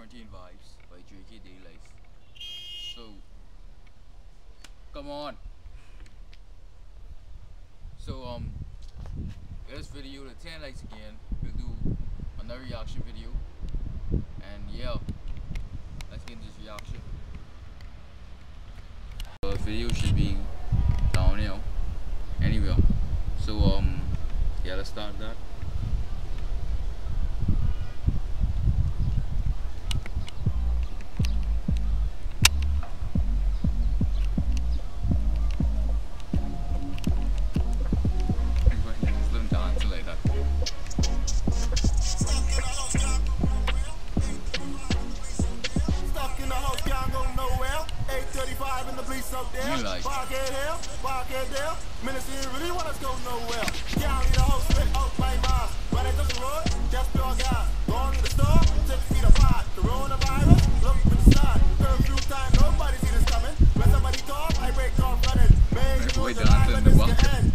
Quarantine Vibes by Drake Day Life. So come on. So um this video to 10 likes again, we'll do another reaction video. And yeah, let's get this reaction. The video should be down here. Anyway, so um yeah let's start that. 835 in the police up there. You like- Parkhead here, Parkhead there. Ministry really want us go nowhere. Can't leave the house straight out my mind. The road, just pure. Going to the store, feet apart. Coronavirus, look to the sun. Curfew time, nobody see this coming. When somebody talk, I break off running. May Like, June, wait, July, in the this bunker. can end.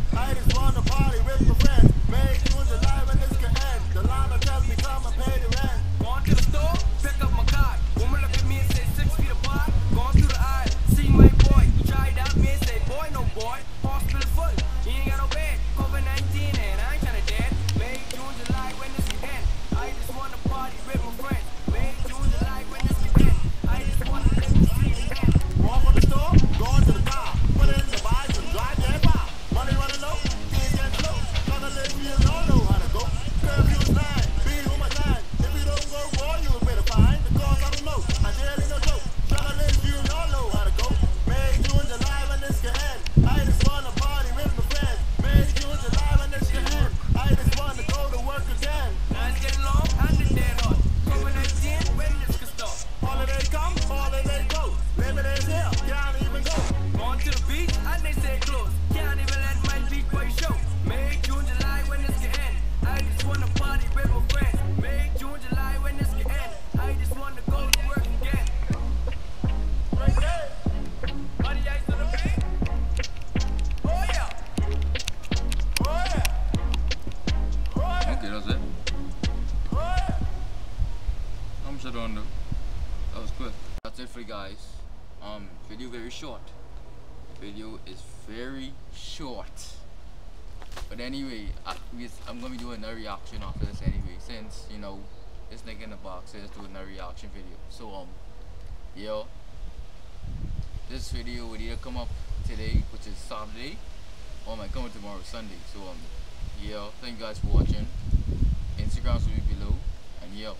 That was quick. That's it for you guys. Um, video very short. Video is very short. But anyway, I, I'm gonna be doing another reaction after this anyway. Since you know, this nigga in the box says do another reaction video. So um, yo, this video will either come up today, which is Saturday, or might come up tomorrow, Sunday. So um, yeah, thank you guys for watching. Instagrams will be below, and yo.